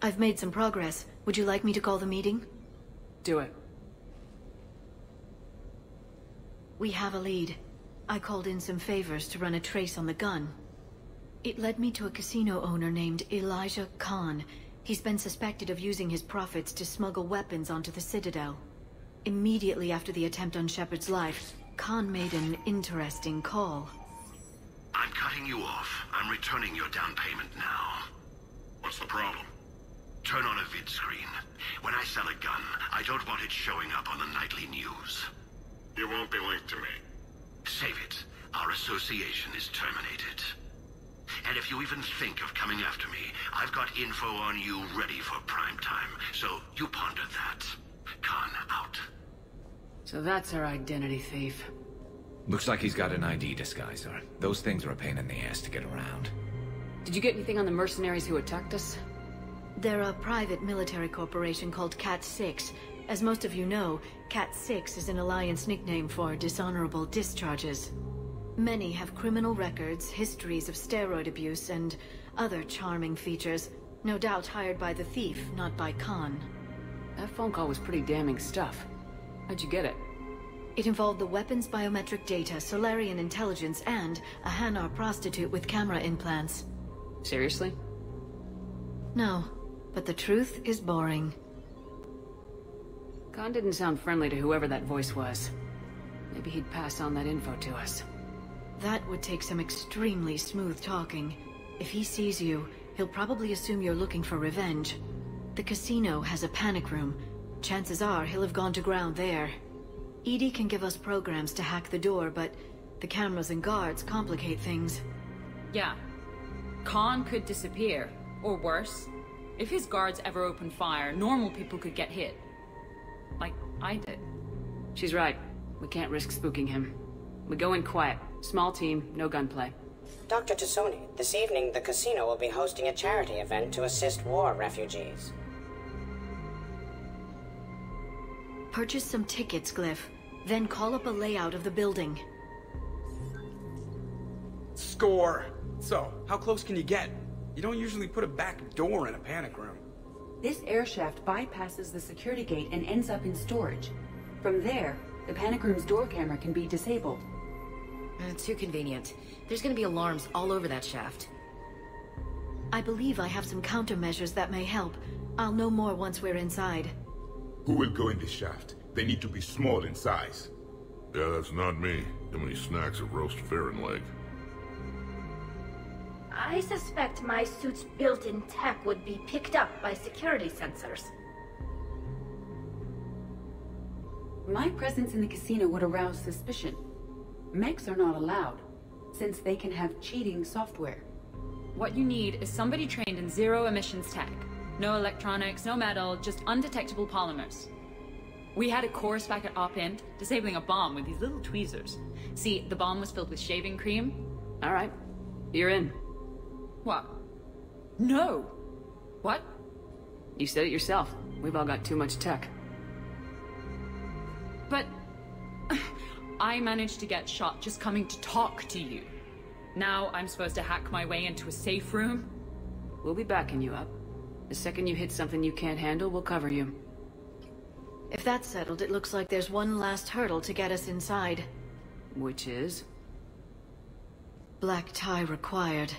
I've made some progress. Would you like me to call the meeting? Do it. We have a lead. I called in some favors to run a trace on the gun. It led me to a casino owner named Elijah Khan. He's been suspected of using his profits to smuggle weapons onto the Citadel. Immediately after the attempt on Shepard's life, Khan made an interesting call. I'm cutting you off. I'm returning your down payment now. What's the problem? Turn on a vid screen. When I sell a gun, I don't want it showing up on the nightly news. You won't be linked to me. Save it. Our association is terminated. And if you even think of coming after me, I've got info on you ready for prime time. So you ponder that. Khan out. So that's our identity thief. Looks like he's got an ID disguiser. Those things are a pain in the ass to get around. Did you get anything on the mercenaries who attacked us? They're a private military corporation called Cat-6. As most of you know, Cat-6 is an Alliance nickname for dishonorable discharges. Many have criminal records, histories of steroid abuse, and other charming features. No doubt hired by the thief, not by Khan. That phone call was pretty damning stuff. How'd you get it? It involved the weapon's biometric data, Salarian intelligence, and a Hanar prostitute with camera implants. Seriously? No, but the truth is boring. Khan didn't sound friendly to whoever that voice was. Maybe he'd pass on that info to us. That would take some extremely smooth talking. If he sees you, he'll probably assume you're looking for revenge. The casino has a panic room. Chances are he'll have gone to ground there. EDI can give us programs to hack the door, but the cameras and guards complicate things. Yeah. Khan could disappear. Or worse, if his guards ever open fire, normal people could get hit. Like I did. She's right. We can't risk spooking him. We go in quiet. Small team, no gunplay. Dr. T'Soni, this evening the casino will be hosting a charity event to assist war refugees. Purchase some tickets, Glyph. Then call up a layout of the building. Score! So, how close can you get? You don't usually put a back door in a panic room. This air shaft bypasses the security gate and ends up in storage. From there, the panic room's door camera can be disabled. Uh, too convenient. There's gonna be alarms all over that shaft. I believe I have some countermeasures that may help. I'll know more once we're inside. Who will go in this shaft? They need to be small in size. Yeah, that's not me. Too many snacks of roast varren leg. I suspect my suit's built-in tech would be picked up by security sensors. My presence in the casino would arouse suspicion. Mechs are not allowed, since they can have cheating software. What you need is somebody trained in zero emissions tech. No electronics, no metal, just undetectable polymers. We had a course back at Op-Int, disabling a bomb with these little tweezers. See, the bomb was filled with shaving cream. Alright. You're in. What? No! What? You said it yourself. We've all got too much tech. But... I managed to get shot just coming to talk to you. Now I'm supposed to hack my way into a safe room? We'll be backing you up. The second you hit something you can't handle, we'll cover you. If that's settled, it looks like there's one last hurdle to get us inside. Which is? Black tie required.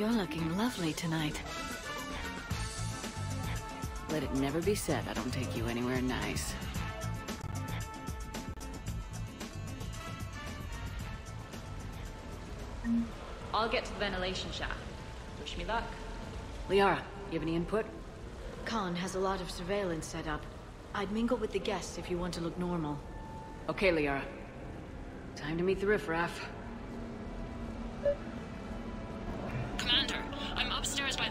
You're looking lovely tonight. Let it never be said I don't take you anywhere nice. I'll get to the ventilation shaft. Wish me luck. Liara, you have any input? Khan has a lot of surveillance set up. I'd mingle with the guests if you want to look normal. Okay, Liara. Time to meet the riffraff.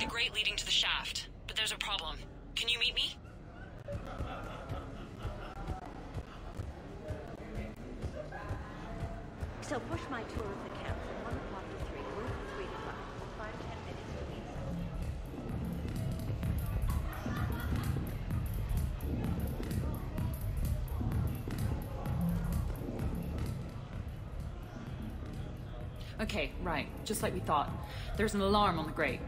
Grate leading to the shaft, but there's a problem. Can you meet me? So push my tour of the camp from 1 o'clock to 3, room 3 to 5. 5 10 minutes at least. Okay, right. Just like we thought. There's an alarm on the grate.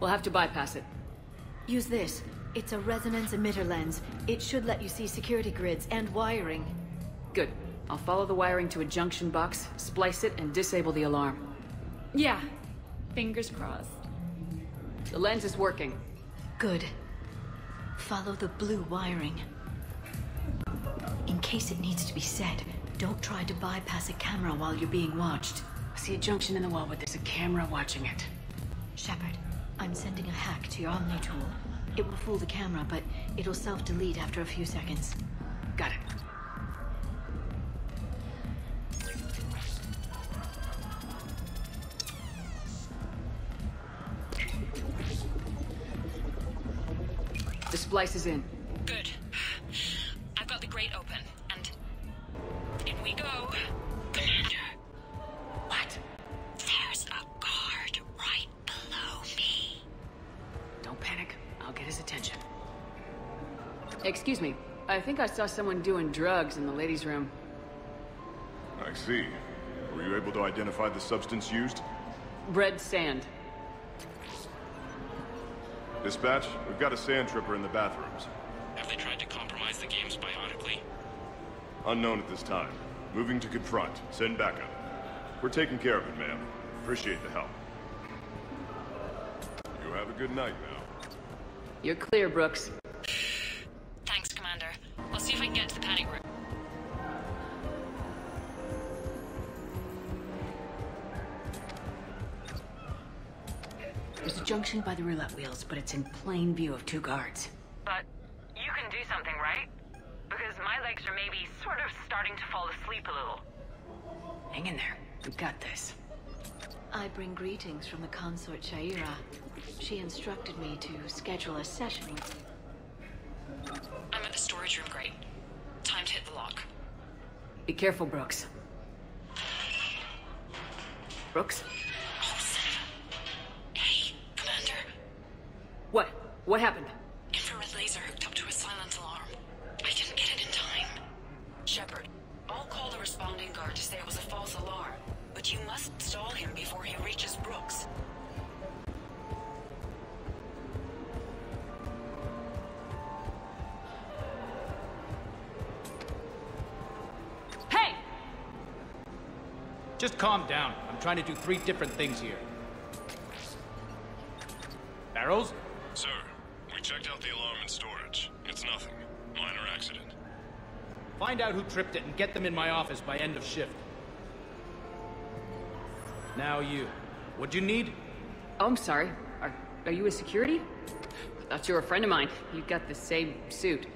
We'll have to bypass it. Use this. It's a resonance emitter lens. It should let you see security grids and wiring. Good. I'll follow the wiring to a junction box, splice it, and disable the alarm. Yeah. Fingers crossed. The lens is working. Good. Follow the blue wiring. In case it needs to be set, don't try to bypass a camera while you're being watched. I see a junction in the wall, but there's a camera watching it. Shepard, I'm sending a hack to your Omni tool. It will fool the camera, but it'll self-delete after a few seconds. Got it. The splice is in. Get his attention. Excuse me. I think I saw someone doing drugs in the ladies' room. I see. Were you able to identify the substance used? Red sand. Dispatch, we've got a sand tripper in the bathrooms. Have they tried to compromise the games bionically? Unknown at this time. Moving to confront. Send backup. We're taking care of it, ma'am. Appreciate the help. You have a good night now. You're clear, Brooks. Thanks, Commander. I'll see if I can get to the panic room. There's a junction by the roulette wheels, but it's in plain view of two guards. But you can do something, right? Because my legs are maybe sort of starting to fall asleep a little. Hang in there. We've got this. I bring greetings from the consort Shaira. She instructed me to schedule a session with you. I'm at the storage room grate. Time to hit the lock. Be careful, Brooks. Brooks? Oh, hey, Commander. What? What happened? Just calm down. I'm trying to do three different things here. Barrows? Sir, we checked out the alarm in storage. It's nothing. Minor accident. Find out who tripped it and get them in my office by end of shift. Now you. What'd you need? Oh, I'm sorry. Are, are you a security? I Thought you were a friend of mine. You've got the same suit.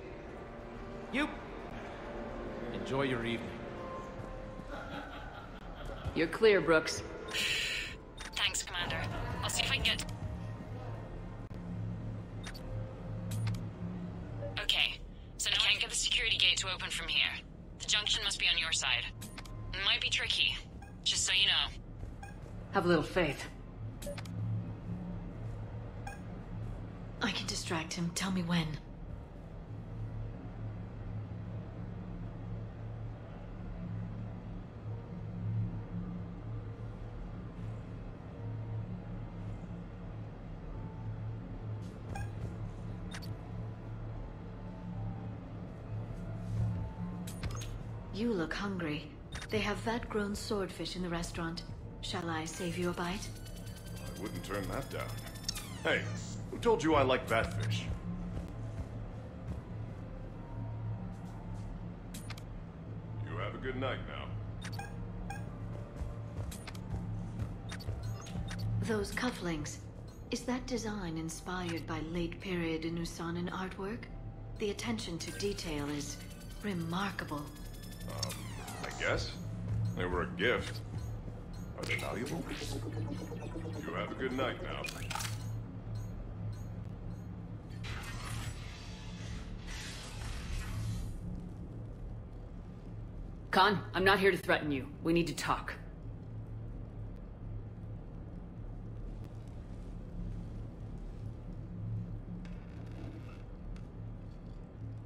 You. Enjoy your evening. You're clear, Brooks. Thanks, Commander. I'll see if I can get... Okay, so now I can't get the security gate to open from here. The junction must be on your side. It might be tricky, just so you know. Have a little faith. I can distract him. Tell me when. You look hungry. They have vat-grown swordfish in the restaurant. Shall I save you a bite? I wouldn't turn that down. Hey, who told you I like batfish? You have a good night now. Those cufflinks. Is that design inspired by late period Inusannon artwork? The attention to detail is remarkable. Um, I guess. They were a gift. Are they valuable? You have a good night now. Khan, I'm not here to threaten you. We need to talk.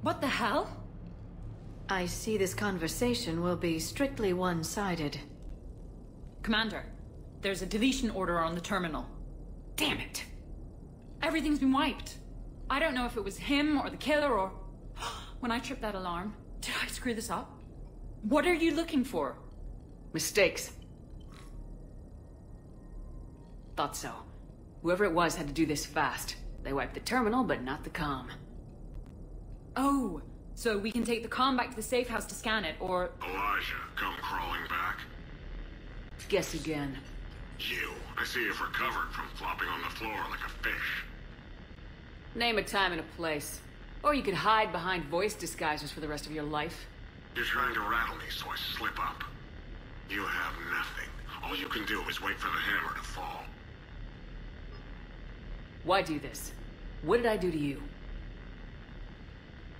What the hell? I see this conversation will be strictly one-sided. Commander, there's a deletion order on the terminal. Damn it! Everything's been wiped. I don't know if it was him or the killer or... when I tripped that alarm, did I screw this up? What are you looking for? Mistakes. Thought so. Whoever it was had to do this fast. They wiped the terminal, but not the comm. Oh, so we can take the comm back to the safe house to scan it, or... Elijah, come crawling back. Guess again. You. I see you've recovered from flopping on the floor like a fish. Name a time and a place. Or you could hide behind voice disguises for the rest of your life. You're trying to rattle me so I slip up. You have nothing. All you can do is wait for the hammer to fall. Why do this? What did I do to you?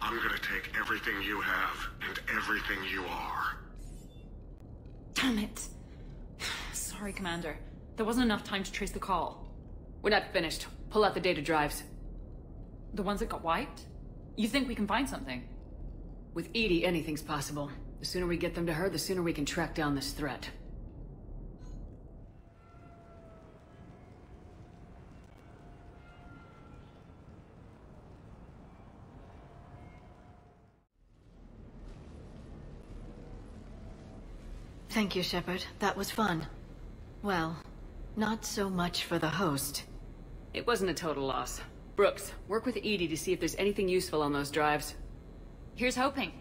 I'm gonna take everything you have and everything you are. Damn it. Sorry, Commander. There wasn't enough time to trace the call. We're not finished. Pull out the data drives. The ones that got wiped? You think we can find something? With EDI, anything's possible. The sooner we get them to her, the sooner we can track down this threat. Thank you, Shepard. That was fun. Well, not so much for the host. It wasn't a total loss. Brooks, work with EDI to see if there's anything useful on those drives. Here's hoping.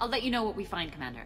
I'll let you know what we find, Commander.